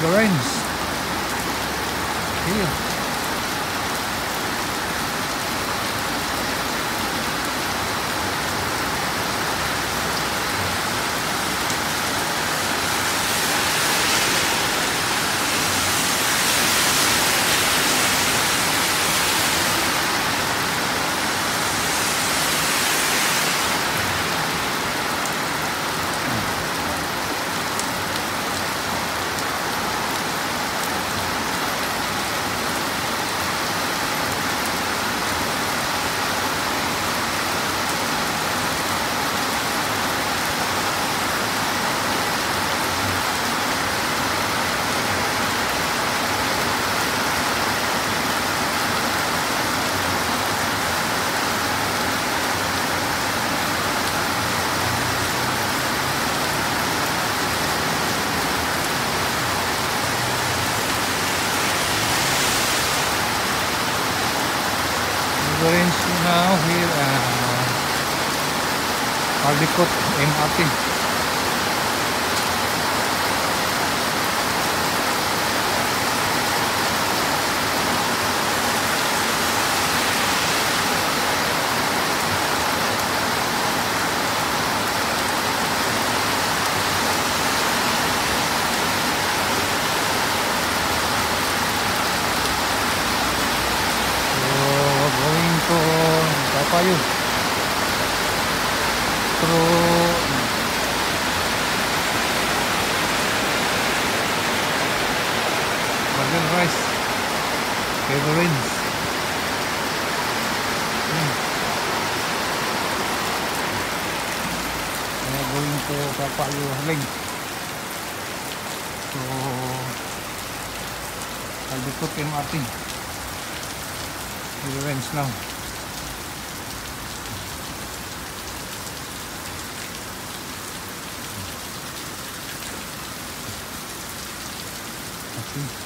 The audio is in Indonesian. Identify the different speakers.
Speaker 1: the reins. Here. Lorenzo na Hill uh, Palikot MRT Papayo. Through Bagel Rice. Everines. Hmm. Are going to Papayo link. So, Caldecott MRT. Everines now. Mm-hmm.